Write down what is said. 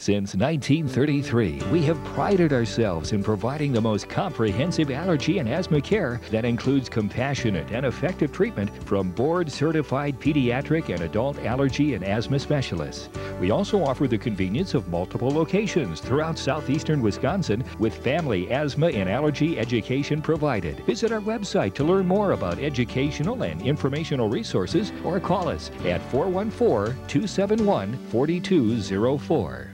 Since 1933, we have prided ourselves in providing the most comprehensive allergy and asthma care that includes compassionate and effective treatment from board certified pediatric and adult allergy and asthma specialists. We also offer the convenience of multiple locations throughout southeastern Wisconsin with family asthma and allergy education provided. Visit our website to learn more about educational and informational resources or call us at 414 271 4204.